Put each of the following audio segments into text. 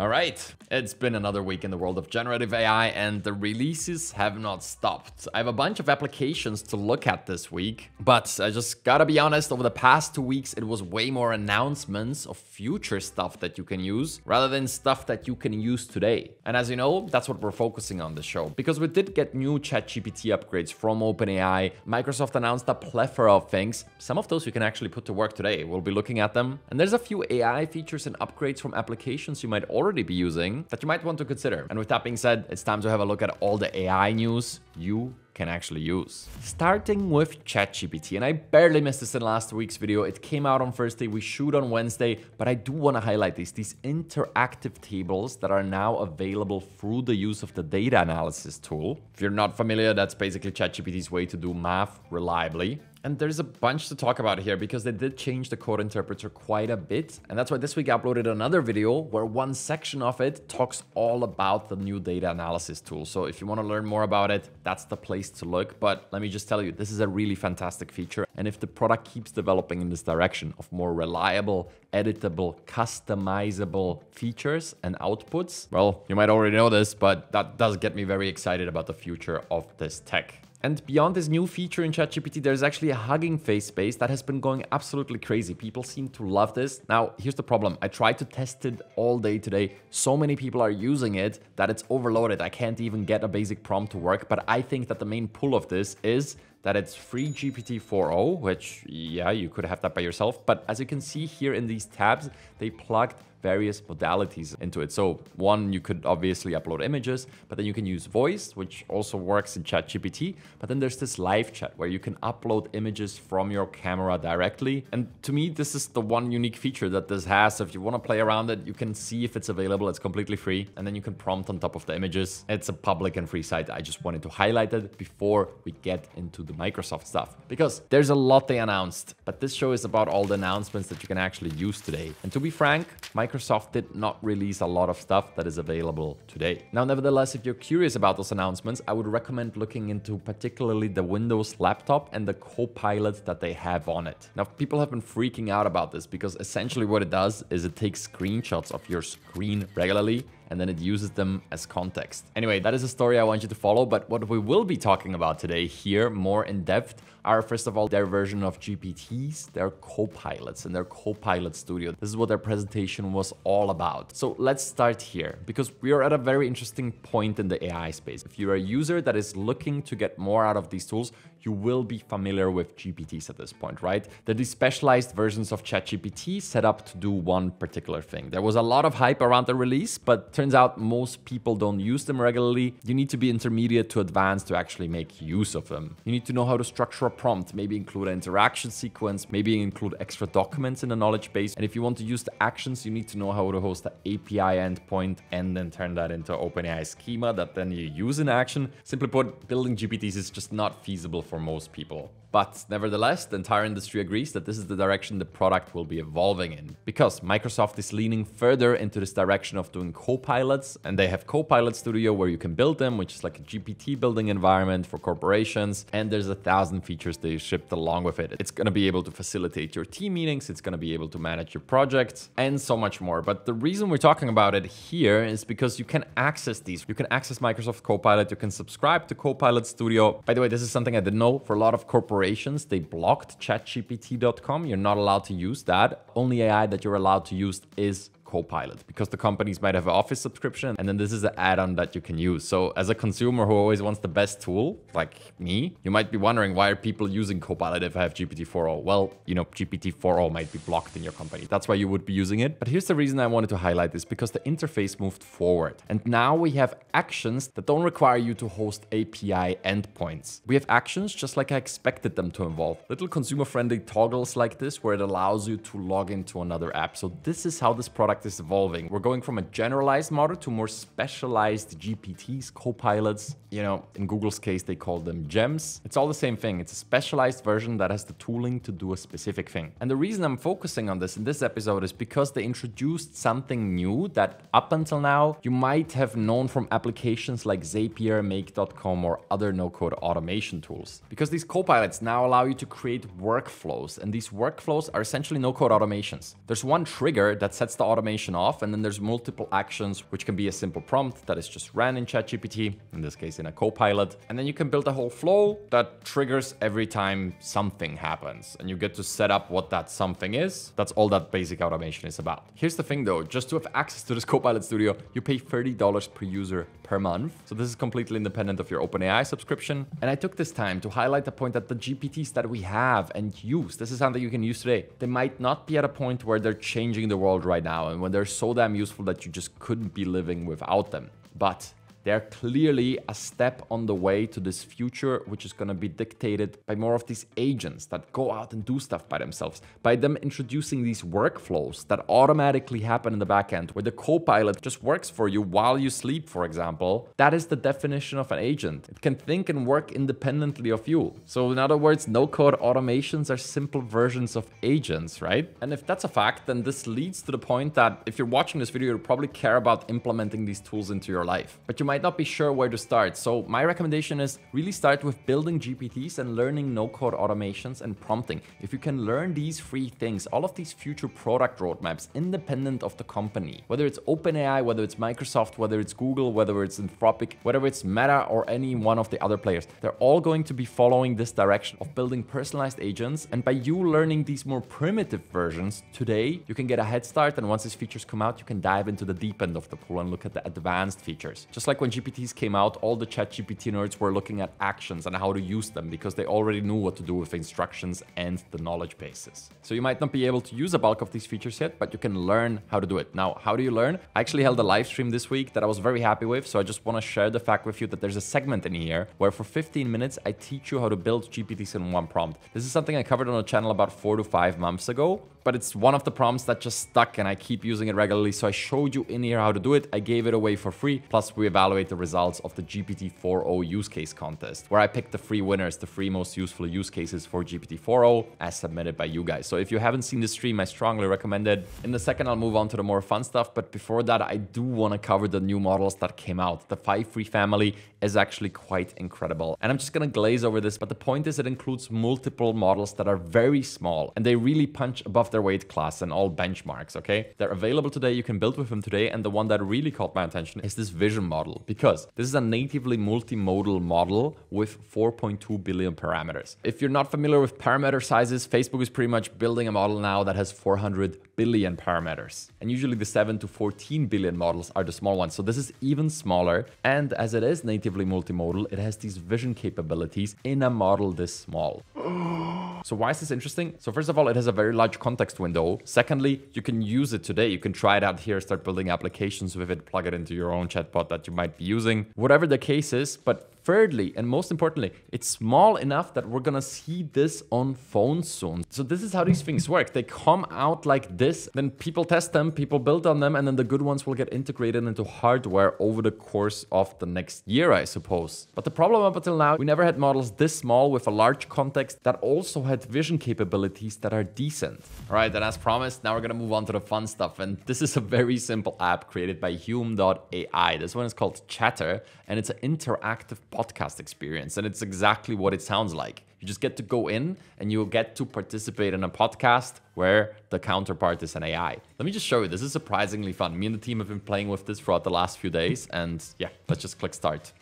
All right, it's been another week in the world of generative AI and the releases have not stopped. I have a bunch of applications to look at this week, but I just gotta be honest, over the past two weeks, it was way more announcements of future stuff that you can use rather than stuff that you can use today. And as you know, that's what we're focusing on the show because we did get new ChatGPT upgrades from OpenAI. Microsoft announced a plethora of things. Some of those you can actually put to work today. We'll be looking at them. And there's a few AI features and upgrades from applications you might already be using that you might want to consider. And with that being said, it's time to have a look at all the AI news you can actually use. Starting with ChatGPT, and I barely missed this in last week's video. It came out on Thursday, we shoot on Wednesday, but I do want to highlight these, these interactive tables that are now available through the use of the data analysis tool. If you're not familiar, that's basically ChatGPT's way to do math reliably. And there's a bunch to talk about here because they did change the code interpreter quite a bit. And that's why this week I uploaded another video where one section of it talks all about the new data analysis tool. So if you want to learn more about it, that's the place to look. But let me just tell you, this is a really fantastic feature. And if the product keeps developing in this direction of more reliable, editable, customizable features and outputs, well, you might already know this, but that does get me very excited about the future of this tech. And beyond this new feature in ChatGPT, there's actually a Hugging Face space that has been going absolutely crazy. People seem to love this. Now, here's the problem. I tried to test it all day today. So many people are using it that it's overloaded. I can't even get a basic prompt to work. But I think that the main pull of this is that it's free GPT-4o, which, yeah, you could have that by yourself. But as you can see here in these tabs, they plugged various modalities into it. So one, you could obviously upload images, but then you can use voice, which also works in ChatGPT. But then there's this live chat where you can upload images from your camera directly. And to me, this is the one unique feature that this has. If you want to play around it, you can see if it's available. It's completely free. And then you can prompt on top of the images. It's a public and free site. I just wanted to highlight it before we get into the Microsoft stuff. Because there's a lot they announced, but this show is about all the announcements that you can actually use today. And to be frank, Microsoft Microsoft did not release a lot of stuff that is available today. Now, nevertheless, if you're curious about those announcements, I would recommend looking into particularly the Windows laptop and the Copilot that they have on it. Now, people have been freaking out about this because essentially what it does is it takes screenshots of your screen regularly and then it uses them as context. Anyway, that is a story I want you to follow, but what we will be talking about today here more in depth are first of all their version of GPTs, their co-pilots and their co-pilot studio. This is what their presentation was all about. So let's start here because we are at a very interesting point in the AI space. If you're a user that is looking to get more out of these tools, you will be familiar with GPTs at this point, right? They're these specialized versions of ChatGPT set up to do one particular thing. There was a lot of hype around the release, but turns out most people don't use them regularly. You need to be intermediate to advanced to actually make use of them. You need to know how to structure a prompt, maybe include an interaction sequence, maybe include extra documents in the knowledge base. And if you want to use the actions, you need to know how to host the API endpoint and then turn that into OpenAI schema that then you use in action. Simply put, building GPTs is just not feasible for most people. But nevertheless, the entire industry agrees that this is the direction the product will be evolving in because Microsoft is leaning further into this direction of doing co-pilots and they have Copilot Studio where you can build them, which is like a GPT building environment for corporations. And there's a thousand features they shipped along with it. It's going to be able to facilitate your team meetings. It's going to be able to manage your projects and so much more. But the reason we're talking about it here is because you can access these. You can access Microsoft Copilot. You can subscribe to Copilot Studio. By the way, this is something I didn't know for a lot of corporations operations, they blocked chatgpt.com. You're not allowed to use that. Only AI that you're allowed to use is Copilot because the companies might have an Office subscription and then this is an add-on that you can use. So as a consumer who always wants the best tool, like me, you might be wondering why are people using Copilot if I have GPT-4o? Well, you know, GPT-4o might be blocked in your company. That's why you would be using it. But here's the reason I wanted to highlight this because the interface moved forward. And now we have actions that don't require you to host API endpoints. We have actions just like I expected them to involve. Little consumer-friendly toggles like this where it allows you to log into another app. So this is how this product product is evolving. We're going from a generalized model to more specialized GPTs, copilots. You know, in Google's case, they call them gems. It's all the same thing. It's a specialized version that has the tooling to do a specific thing. And the reason I'm focusing on this in this episode is because they introduced something new that up until now, you might have known from applications like Zapier, Make.com, or other no-code automation tools. Because these copilots now allow you to create workflows, and these workflows are essentially no-code automations. There's one trigger that sets the automation automation off, and then there's multiple actions, which can be a simple prompt that is just ran in ChatGPT, in this case in a Copilot. And then you can build a whole flow that triggers every time something happens. And you get to set up what that something is. That's all that basic automation is about. Here's the thing though, just to have access to this Copilot Studio, you pay $30 per user per month. So this is completely independent of your OpenAI subscription. And I took this time to highlight the point that the GPTs that we have and use, this is something you can use today. They might not be at a point where they're changing the world right now when they're so damn useful that you just couldn't be living without them. But they're clearly a step on the way to this future, which is going to be dictated by more of these agents that go out and do stuff by themselves, by them introducing these workflows that automatically happen in the backend, where the co-pilot just works for you while you sleep, for example. That is the definition of an agent. It can think and work independently of you. So in other words, no-code automations are simple versions of agents, right? And if that's a fact, then this leads to the point that if you're watching this video, you probably care about implementing these tools into your life. But you might not be sure where to start. So my recommendation is really start with building GPTs and learning no-code automations and prompting. If you can learn these three things, all of these future product roadmaps independent of the company, whether it's OpenAI, whether it's Microsoft, whether it's Google, whether it's Anthropic, whether it's Meta or any one of the other players, they're all going to be following this direction of building personalized agents. And by you learning these more primitive versions today, you can get a head start. And once these features come out, you can dive into the deep end of the pool and look at the advanced features. Just like when GPTs came out, all the ChatGPT nerds were looking at actions and how to use them because they already knew what to do with instructions and the knowledge bases. So you might not be able to use a bulk of these features yet, but you can learn how to do it. Now, how do you learn? I actually held a live stream this week that I was very happy with, so I just want to share the fact with you that there's a segment in here where for 15 minutes I teach you how to build GPTs in one prompt. This is something I covered on the channel about four to five months ago, but it's one of the prompts that just stuck and I keep using it regularly. So I showed you in here how to do it. I gave it away for free. Plus we evaluate the results of the GPT-4o use case contest, where I picked the three winners, the three most useful use cases for GPT-4o as submitted by you guys. So if you haven't seen the stream, I strongly recommend it. In the second, I'll move on to the more fun stuff. But before that, I do want to cover the new models that came out. The Phi-3 family is actually quite incredible. And I'm just going to glaze over this. But the point is it includes multiple models that are very small and they really punch above their weight class and all benchmarks, okay? They're available today. You can build with them today. And the one that really caught my attention is this vision model because this is a natively multimodal model with 4.2 billion parameters. If you're not familiar with parameter sizes, Facebook is pretty much building a model now that has 400 billion parameters. And usually the 7 to 14 billion models are the small ones. So this is even smaller. And as it is natively multimodal, it has these vision capabilities in a model this small. So why is this interesting? So first of all, it has a very large context window. Secondly, you can use it today. You can try it out here, start building applications with it, plug it into your own chatbot that you might be using. Whatever the case is, but Thirdly, and most importantly, it's small enough that we're gonna see this on phones soon. So this is how these things work. They come out like this, then people test them, people build on them, and then the good ones will get integrated into hardware over the course of the next year, I suppose. But the problem up until now, we never had models this small with a large context that also had vision capabilities that are decent. All right, then as promised, now we're gonna move on to the fun stuff. And this is a very simple app created by Hume.ai. This one is called Chatter, and it's an interactive podcast experience. And it's exactly what it sounds like. You just get to go in and you'll get to participate in a podcast where the counterpart is an AI. Let me just show you. This is surprisingly fun. Me and the team have been playing with this throughout the last few days. And yeah, let's just click start.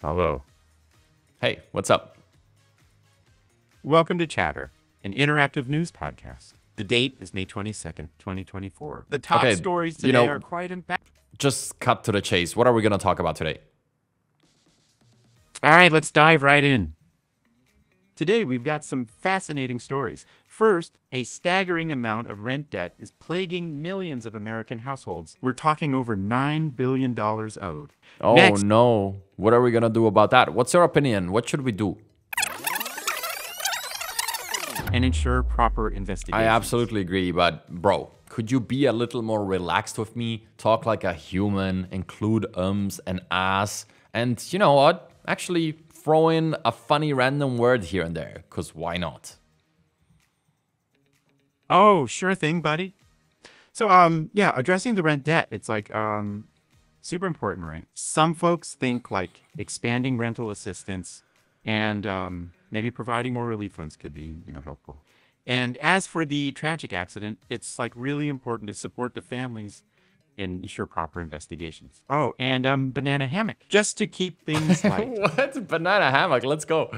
Hello. Hey, what's up? Welcome to Chatter, an interactive news podcast. The date is May 22nd, 2024. The top Okay, stories you today know- are quite impactful. Just cut to the chase. What are we going to talk about today? All right, let's dive right in. Today, we've got some fascinating stories. First, a staggering amount of rent debt is plaguing millions of American households. We're talking over $9 billion owed. Oh Next. no. What are we going to do about that? What's your opinion? What should we do? And ensure proper investigation. I absolutely agree, but bro, could you be a little more relaxed with me? Talk like a human, include ums and ahs, and you know what? Actually throw in a funny random word here and there, because why not? Oh, sure thing, buddy. So, um, yeah, addressing the rent debt, it's like, um, super important, right? Some folks think like expanding rental assistance and, um, maybe providing more relief funds could be, you know, helpful. And as for the tragic accident, it's like really important to support the families ensure proper investigations. Oh, and um, banana hammock, just to keep things light. what? Banana hammock. Let's go.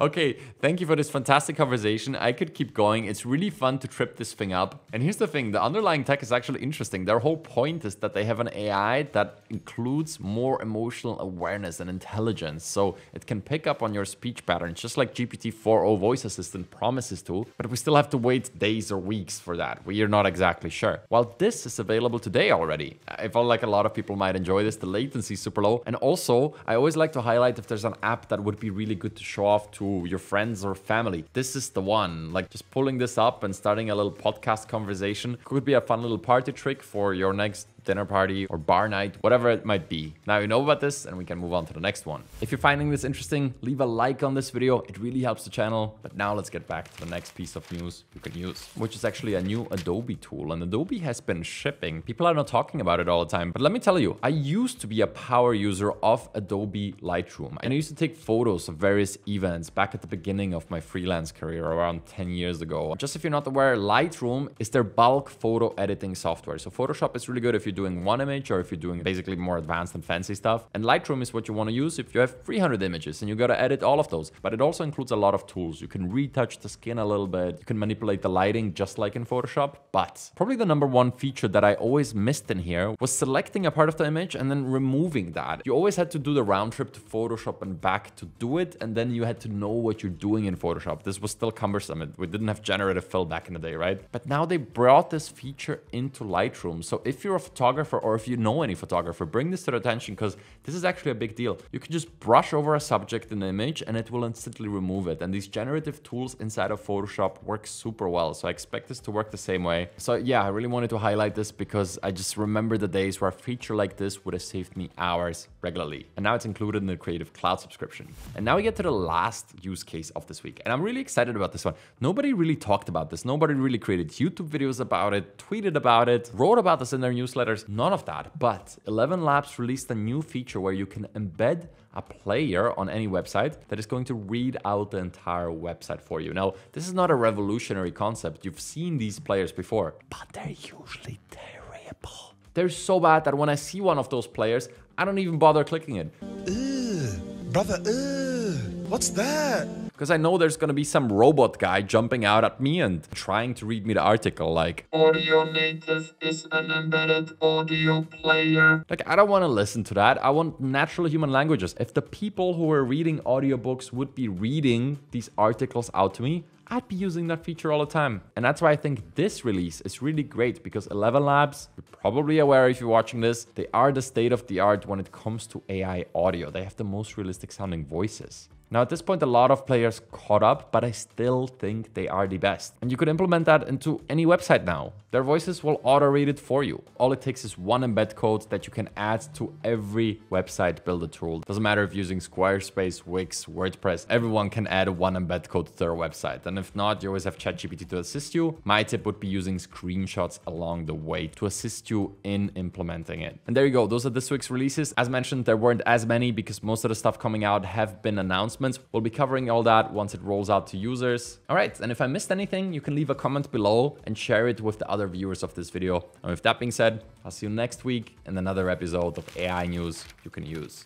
Okay, thank you for this fantastic conversation. I could keep going. It's really fun to trip this thing up. And here's the thing the underlying tech is actually interesting. Their whole point is that they have an AI that includes more emotional awareness and intelligence. So it can pick up on your speech patterns, just like GPT 4o voice assistant promises to. But we still have to wait days or weeks for that. We are not exactly sure. While this is available today already, I felt like a lot of people might enjoy this. The latency is super low. And also, I always like to highlight if there's an app that would be really good to show off to your friends or family. This is the one. Like just pulling this up and starting a little podcast conversation could be a fun little party trick for your next dinner party or bar night, whatever it might be. Now you know about this and we can move on to the next one. If you're finding this interesting, leave a like on this video. It really helps the channel. But now let's get back to the next piece of news you can use, which is actually a new Adobe tool. And Adobe has been shipping. People are not talking about it all the time. But let me tell you, I used to be a power user of Adobe Lightroom. And I used to take photos of various events back at the beginning of my freelance career around 10 years ago. Just if you're not aware, Lightroom is their bulk photo editing software. So Photoshop is really good if you you're doing one image or if you're doing basically more advanced and fancy stuff. And Lightroom is what you want to use if you have 300 images and you got to edit all of those. But it also includes a lot of tools. You can retouch the skin a little bit. You can manipulate the lighting just like in Photoshop. But probably the number one feature that I always missed in here was selecting a part of the image and then removing that. You always had to do the round trip to Photoshop and back to do it. And then you had to know what you're doing in Photoshop. This was still cumbersome. We didn't have generative fill back in the day, right? But now they brought this feature into Lightroom. So if you're a photographer, photographer or if you know any photographer, bring this to their attention because this is actually a big deal. You can just brush over a subject in the image and it will instantly remove it. And these generative tools inside of Photoshop work super well. So I expect this to work the same way. So yeah, I really wanted to highlight this because I just remember the days where a feature like this would have saved me hours regularly. And now it's included in the Creative Cloud subscription. And now we get to the last use case of this week. And I'm really excited about this one. Nobody really talked about this. Nobody really created YouTube videos about it, tweeted about it, wrote about this in their newsletter none of that. But ElevenLabs released a new feature where you can embed a player on any website that is going to read out the entire website for you. Now, this is not a revolutionary concept. You've seen these players before, but they're usually terrible. They're so bad that when I see one of those players, I don't even bother clicking it. Ugh, brother, ugh, what's that? Because I know there's gonna be some robot guy jumping out at me and trying to read me the article like Audio Native is an embedded audio player. Like I don't want to listen to that. I want natural human languages. If the people who are reading audiobooks would be reading these articles out to me, I'd be using that feature all the time. And that's why I think this release is really great because ElevenLabs, you're probably aware if you're watching this, they are the state of the art when it comes to AI audio. They have the most realistic sounding voices. Now at this point, a lot of players caught up, but I still think they are the best. And you could implement that into any website now. Their voices will auto-read it for you. All it takes is one embed code that you can add to every website builder tool. Doesn't matter if using Squarespace, Wix, WordPress, everyone can add one embed code to their website. And if not, you always have ChatGPT to assist you. My tip would be using screenshots along the way to assist you in implementing it. And there you go. Those are this week's releases. As mentioned, there weren't as many because most of the stuff coming out have been announced announcements. We'll be covering all that once it rolls out to users. All right, and if I missed anything, you can leave a comment below and share it with the other viewers of this video. And with that being said, I'll see you next week in another episode of AI News you can use.